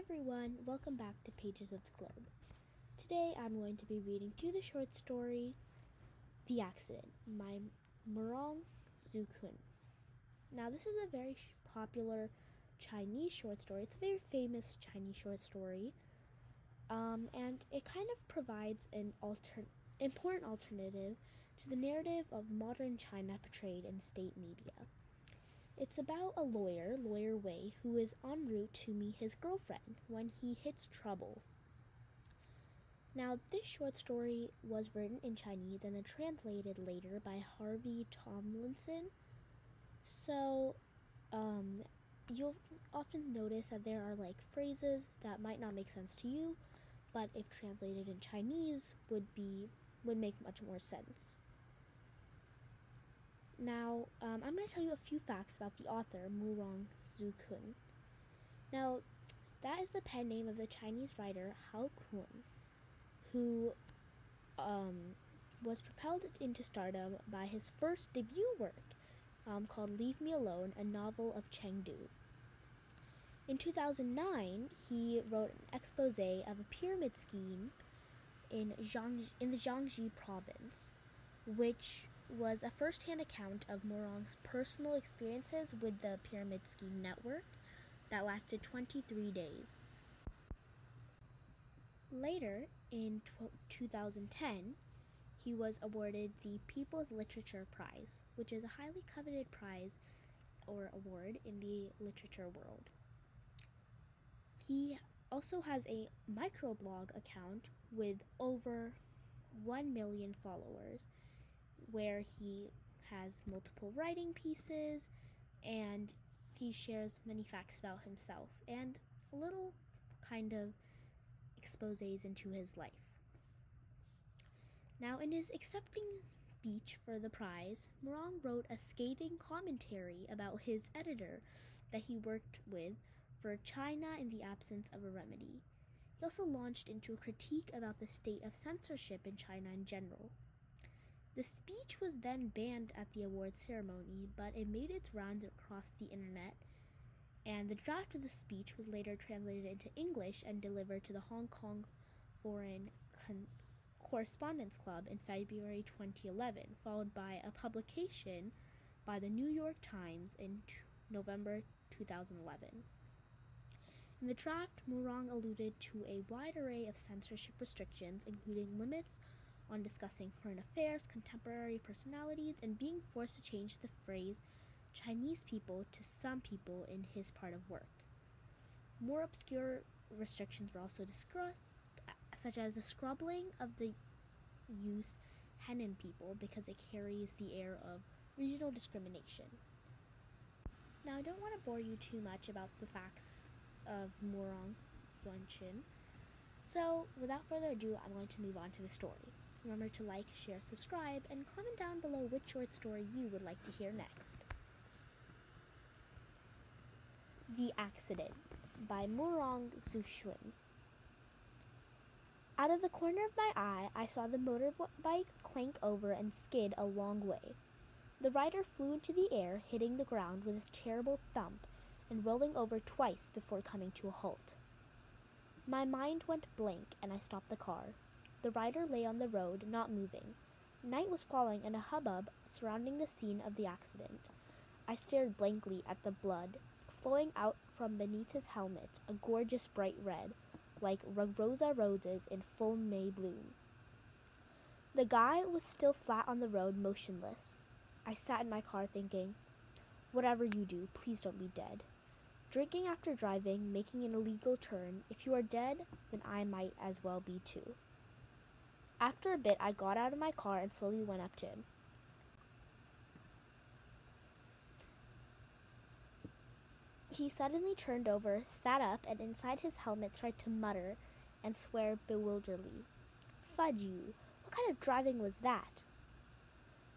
everyone, welcome back to Pages of the Globe. Today I'm going to be reading to the short story The Accident by Murong Xuecun. Now, this is a very popular Chinese short story. It's a very famous Chinese short story, um, and it kind of provides an alter- important alternative to the narrative of modern China portrayed in state media. It's about a lawyer, Lawyer Wei, who is en route to meet his girlfriend when he hits trouble. Now, this short story was written in Chinese and then translated later by Harvey Thomlinson. So, um, you'll often notice that there are like phrases that might not make sense to you, but if translated in Chinese would be would make much more sense. Now, um, I'm going to tell you a few facts about the author, Murong Xuecun. Now, that is the pen name of the Chinese writer Hao Kun, who um, was propelled into stardom by his first debut work um, called Leave Me Alone, a novel of Chengdu. In 2009, he wrote an expose of a pyramid scheme in, Jiang, in the Jiangxi province, which was a first hand account of Murong's personal experiences with the pyramid scheme network that lasted 23 days. Later, in 2010, he was awarded the People's Literature Prize, which is a highly coveted prize or award in the literature world. He also has a microblog account with over 1 million followers where he has multiple writing pieces and he shares many facts about himself and a little kind of exposes into his life. Now, in his accepting speech for the prize, Murong wrote a scathing commentary about his editor that he worked with for China in the absence of a remedy. He also launched into a critique about the state of censorship in China in general. The speech was then banned at the awards ceremony, but it made its rounds across the internet, and the draft of the speech was later translated into English and delivered to the Hong Kong Foreign Con- Correspondence Club in February 2011, followed by a publication by the New York Times in t- November 2011. In the draft, Murong alluded to a wide array of censorship restrictions, including limits on discussing current affairs, contemporary personalities, and being forced to change the phrase Chinese people to some people in his part of work. More obscure restrictions were also discussed, such as the scrubbling of the use Henan people because it carries the air of regional discrimination. Now, I don't want to bore you too much about the facts of Murong Xuecun, so without further ado, I'm going to move on to the story. Remember to like, share, subscribe, and comment down below which short story you would like to hear next. The Accident by Murong Xuecun. Out of the corner of my eye, I saw the motorbike clank over and skid a long way. The rider flew into the air, hitting the ground with a terrible thump and rolling over twice before coming to a halt. My mind went blank and I stopped the car. The rider lay on the road, not moving. Night was falling and a hubbub surrounding the scene of the accident. I stared blankly at the blood flowing out from beneath his helmet, a gorgeous bright red, like rosa roses in full May bloom. The guy was still flat on the road, motionless. I sat in my car thinking, Whatever you do, please don't be dead. Drinking after driving, making an illegal turn, if you are dead, then I might as well be too. After a bit, I got out of my car and slowly went up to him. He suddenly turned over, sat up, and inside his helmet tried to mutter and swear bewilderedly. Fudge you! What kind of driving was that?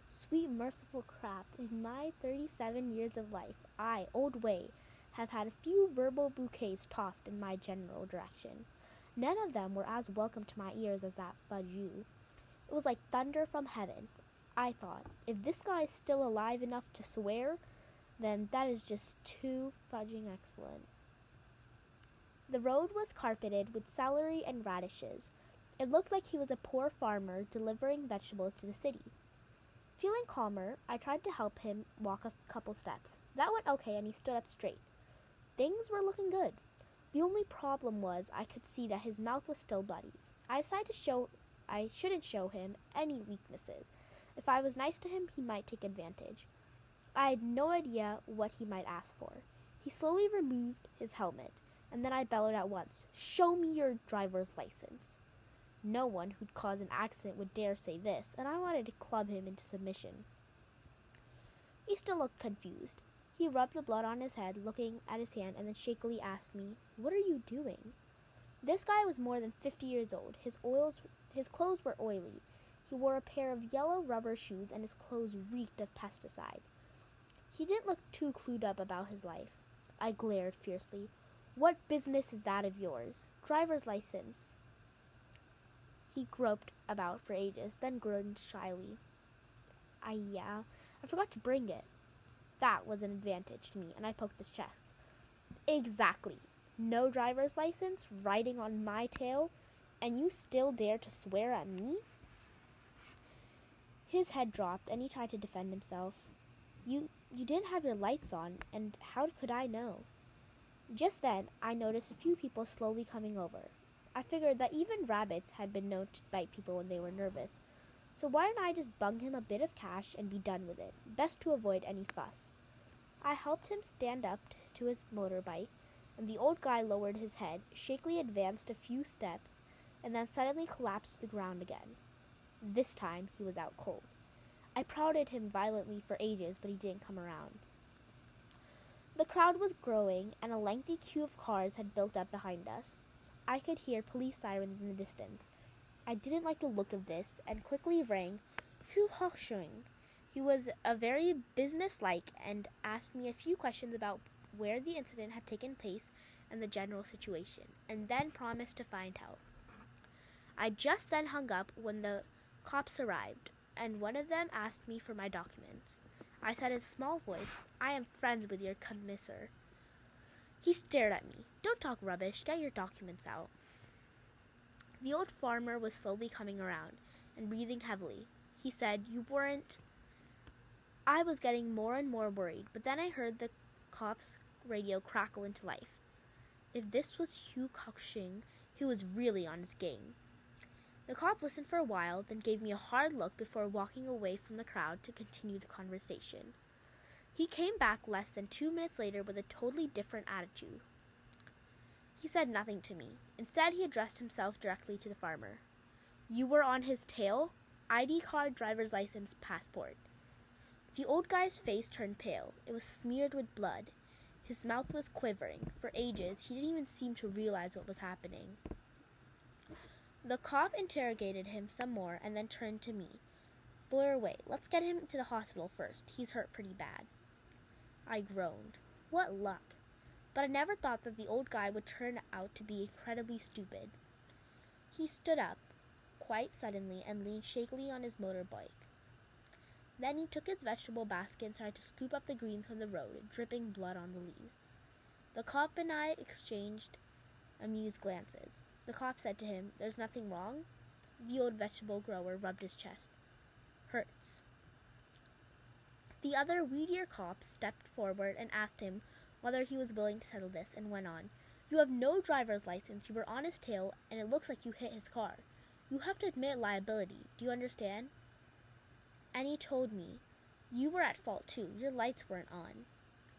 Sweet merciful crap, in my 37 years of life, I, Old Wei, have had a few verbal bouquets tossed in my general direction. None of them were as welcome to my ears as that you. It was like thunder from heaven. I thought, if this guy is still alive enough to swear, then that is just too fudging excellent. The road was carpeted with celery and radishes. It looked like he was a poor farmer delivering vegetables to the city. Feeling calmer, I tried to help him walk a couple steps. That went okay and he stood up straight. Things were looking good. The only problem was I could see that his mouth was still bloody. I decided to show I shouldn't show him any weaknesses. If I was nice to him, he might take advantage. I had no idea what he might ask for. He slowly removed his helmet, and then I bellowed at once, Show me your driver's license. No one who'd cause an accident would dare say this, and I wanted to club him into submission. He still looked confused. He rubbed the blood on his head, looking at his hand, and then shakily asked me, What are you doing? This guy was more than fifty years old. His oils his clothes were oily. He wore a pair of yellow rubber shoes and his clothes reeked of pesticide. He didn't look too clued up about his life. I glared fiercely. What business is that of yours? Driver's license. He groped about for ages, then grinned shyly. I, yeah, I forgot to bring it. That was an advantage to me, and I poked his chest. Exactly. No driver's license, riding on my tail, and you still dare to swear at me? His head dropped, and he tried to defend himself. You you didn't have your lights on, and how could I know? Just then, I noticed a few people slowly coming over. I figured that even rabbits had been known to bite people when they were nervous. So why don't I just bung him a bit of cash and be done with it? Best to avoid any fuss. I helped him stand up to his motorbike, and the old guy lowered his head, shakily advanced a few steps, and then suddenly collapsed to the ground again. This time he was out cold. I prodded him violently for ages, but he didn't come around. The crowd was growing, and a lengthy queue of cars had built up behind us. I could hear police sirens in the distance. I didn't like the look of this, and quickly rang Hu Hochschung. He was a very businesslike and asked me a few questions about where the incident had taken place and the general situation, and then promised to find help. I just then hung up when the cops arrived, and one of them asked me for my documents. I said in a small voice, I am friends with your commissar. He stared at me. Don't talk rubbish, get your documents out. The old farmer was slowly coming around and breathing heavily. He said, You weren't. I was getting more and more worried, but then I heard the cop's radio crackle into life. If this was Hugh Koxing, he was really on his game. The cop listened for a while, then gave me a hard look before walking away from the crowd to continue the conversation. He came back less than two minutes later with a totally different attitude. He said nothing to me. Instead, he addressed himself directly to the farmer. You were on his tail? ID card, driver's license, passport. The old guy's face turned pale. It was smeared with blood. His mouth was quivering. For ages, he didn't even seem to realize what was happening. The cop interrogated him some more and then turned to me. Lawyer, wait, let's get him to the hospital first. He's hurt pretty bad. I groaned. What luck. But I never thought that the old guy would turn out to be incredibly stupid. He stood up, quite suddenly, and leaned shakily on his motorbike. Then he took his vegetable basket and started to scoop up the greens from the road, dripping blood on the leaves. The cop and I exchanged amused glances. The cop said to him, There's nothing wrong? The old vegetable grower rubbed his chest. Hurts. The other weedier cop stepped forward and asked him whether he was willing to settle this and went on. You have no driver's license, you were on his tail, and it looks like you hit his car. You have to admit liability. Do you understand? And he told me, You were at fault too. Your lights weren't on.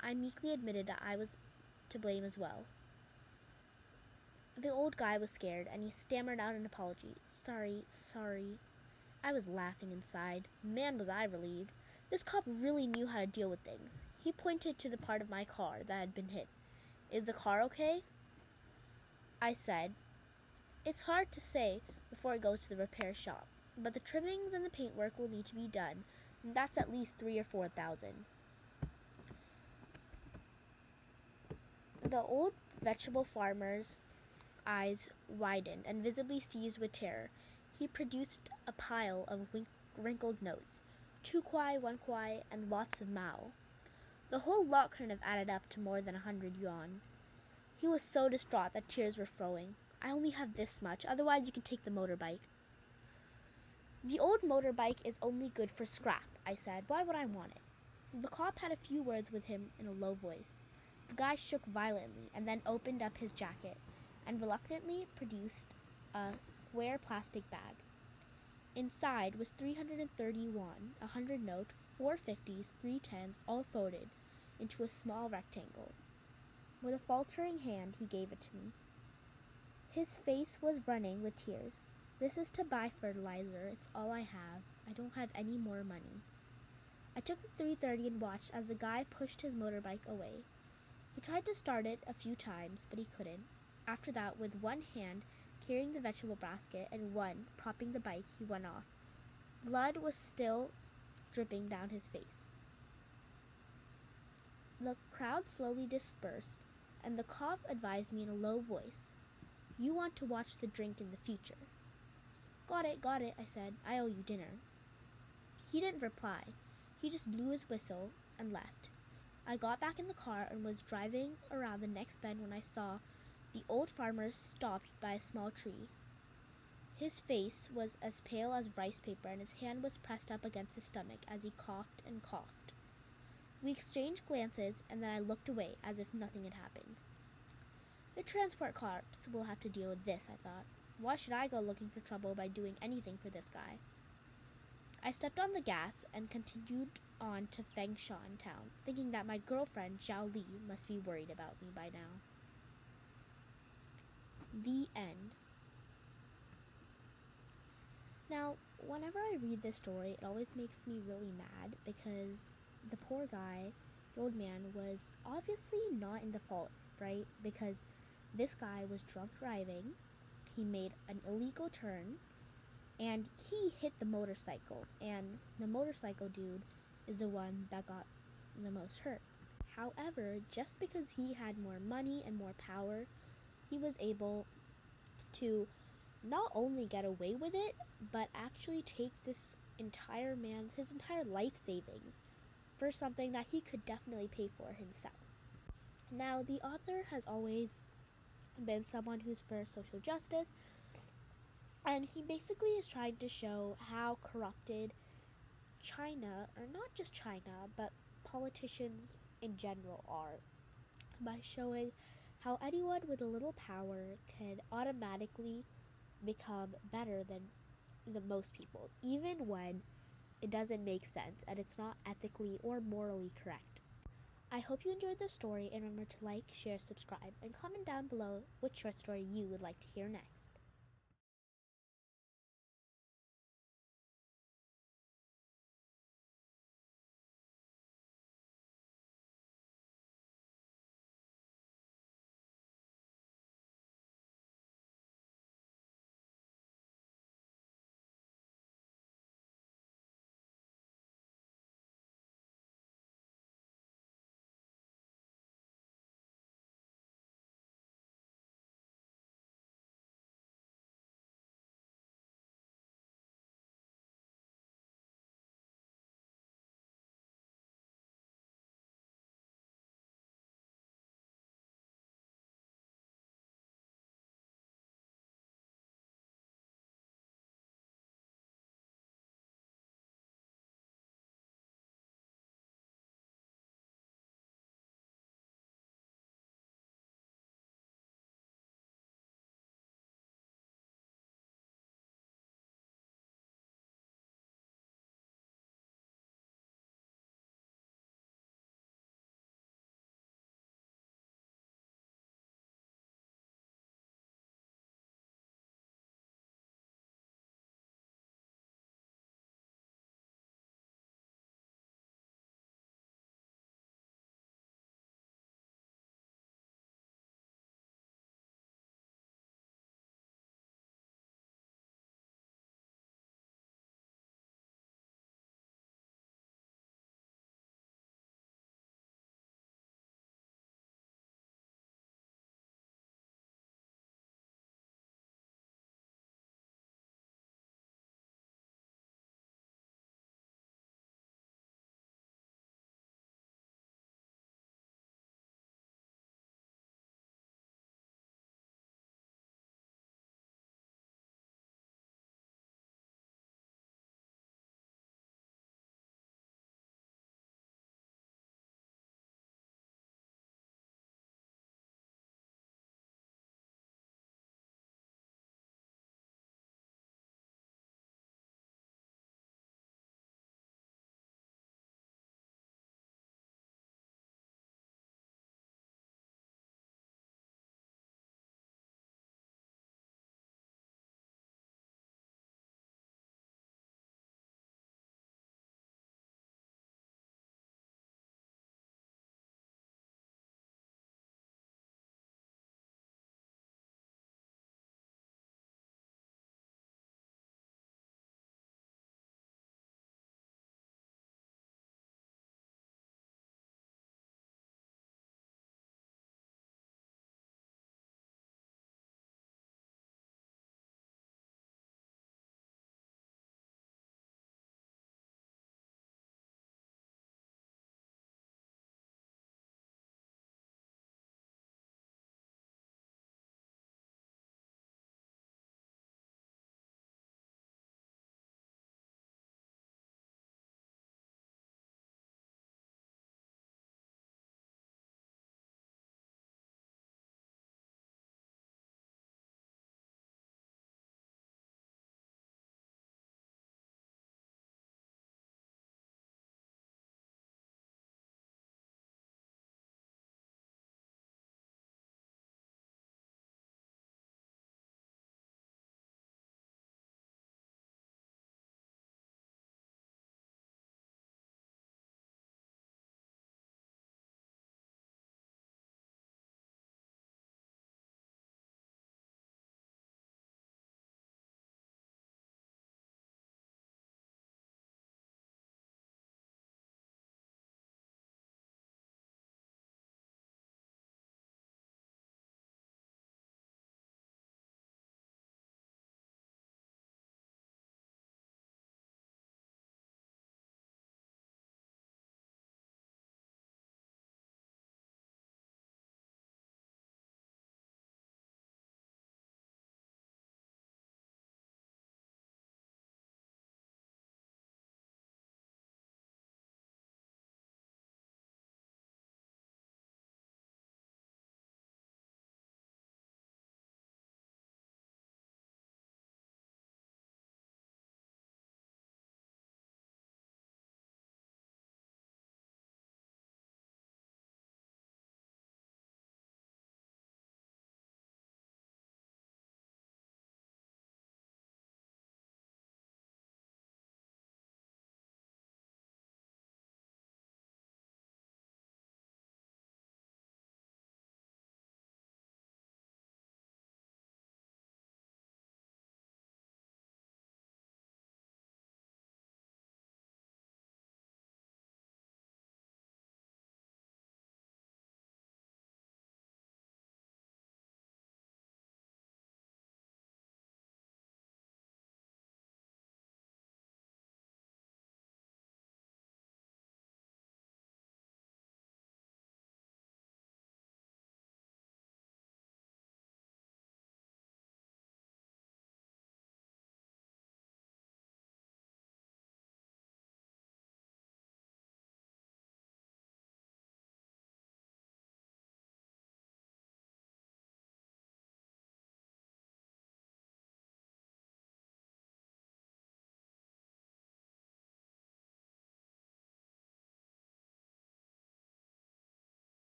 I meekly admitted that I was to blame as well. The old guy was scared and he stammered out an apology. Sorry, sorry. I was laughing inside. Man, was I relieved. This cop really knew how to deal with things. He pointed to the part of my car that had been hit. Is the car okay? I said, It's hard to say before it goes to the repair shop, but the trimmings and the paintwork will need to be done, and that's at least three or four thousand. The old vegetable farmer's eyes widened and visibly seized with terror. He produced a pile of wrinkled notes two kwai, one kwai, and lots of mao. The whole lot couldn't have added up to more than a hundred yuan. He was so distraught that tears were flowing. I only have this much, otherwise, you can take the motorbike. The old motorbike is only good for scrap, I said. Why would I want it? The cop had a few words with him in a low voice. The guy shook violently and then opened up his jacket and reluctantly produced a square plastic bag. Inside was 331, a 100 note, four fifties, three tens, all folded into a small rectangle. With a faltering hand, he gave it to me. His face was running with tears. This is to buy fertilizer. It's all I have. I don't have any more money. I took the 330 and watched as the guy pushed his motorbike away. He tried to start it a few times, but he couldn't. After that, with one hand carrying the vegetable basket and one propping the bike, he went off. Blood was still dripping down his face. The crowd slowly dispersed, and the cop advised me in a low voice You want to watch the drink in the future. Got it, got it, I said. I owe you dinner. He didn't reply. He just blew his whistle and left. I got back in the car and was driving around the next bend when I saw the old farmer stopped by a small tree. His face was as pale as rice paper, and his hand was pressed up against his stomach as he coughed and coughed. We exchanged glances, and then I looked away as if nothing had happened. The transport corps will have to deal with this, I thought. Why should I go looking for trouble by doing anything for this guy? I stepped on the gas and continued on to Fengshan town, thinking that my girlfriend Zhao Li must be worried about me by now. The end. Now, whenever I read this story, it always makes me really mad because the poor guy, the old man, was obviously not in the fault, right? Because this guy was drunk driving, he made an illegal turn, and he hit the motorcycle, and the motorcycle dude is the one that got the most hurt. However, just because he had more money and more power, he was able to not only get away with it, but actually take this entire man's his entire life savings for something that he could definitely pay for himself. Now, the author has always been someone who's for social justice, and he basically is trying to show how corrupted China, or not just China, but politicians in general are by showing how anyone with a little power can automatically become better than the most people, even when it doesn't make sense and it's not ethically or morally correct. I hope you enjoyed the story and remember to like, share, subscribe, and comment down below which short story you would like to hear next.